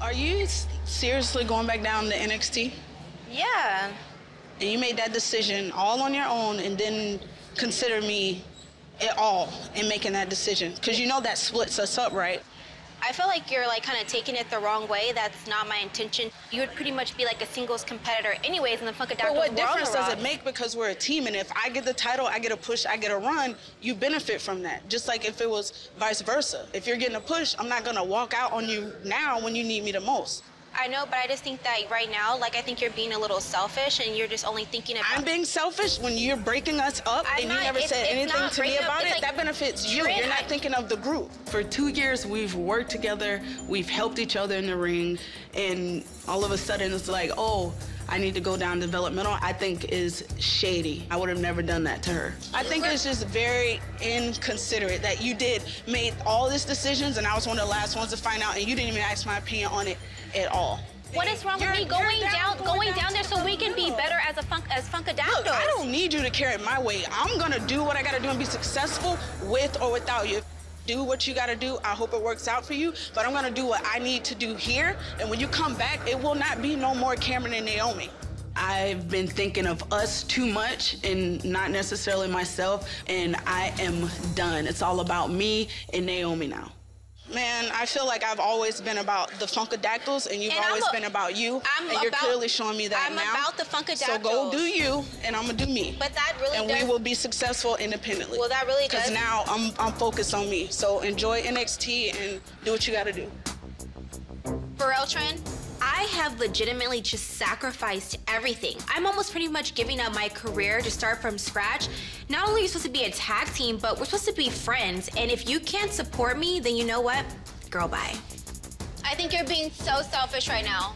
Are you seriously going back down to NXT? Yeah. And you made that decision all on your own and didn't consider me at all in making that decision? Because you know that splits us up, right? I feel like you're like kind of taking it the wrong way. That's not my intention. You would pretty much be like a singles competitor anyways in the Funkadactyls But what difference does it make because we're a team? And if I get the title, I get a push, I get a run, you benefit from that. Just like if it was vice versa. If you're getting a push, I'm not gonna walk out on you now when you need me the most. I know, but I just think that right now, like I think you're being a little selfish and you're just only thinking about. I'm being selfish when you're breaking us up I'm and you never it's- said it's anything to me breaking up, about it. like that benefits you. Trent, You're not I- thinking of the group. For two years, we've worked together, we've helped each other in the ring, and all of a sudden it's like, oh, I need to go down developmental, I think is shady. I would have never done that to her. I think it's just very inconsiderate that you did made all these decisions and I was one of the last ones to find out and you didn't even ask my opinion on it at all. What is wrong with You're- me going down, going going down there so we can be better as a funk as Funkadactyls? Look, I don't need you to carry my weight. I'm gonna do what I gotta do and be successful with or without you. Do what you gotta do. I hope it works out for you, but I'm gonna do what I need to do here. And when you come back, it will not be no more Cameron and Naomi. I've been thinking of us too much and not necessarily myself, and I am done. It's all about me and Naomi now. Man, I feel like I've always been about the Funkadactyls, and you've And always a- been about you. I'm and you're about- clearly showing me that I'm now. about the Funkadactyls. So go do you, and I'm gonna do me. But that really and does. we will be successful independently. Well, that really does. Because now I'm I'm focused on me. So enjoy NXT and do what you gotta do. Pharrell Trend, have legitimately just sacrificed everything. I'm almost pretty much giving up my career to start from scratch. Not only are you supposed to be a tag team, but we're supposed to be friends. And if you can't support me, then you know what? Girl, bye. I think you're being so selfish right now.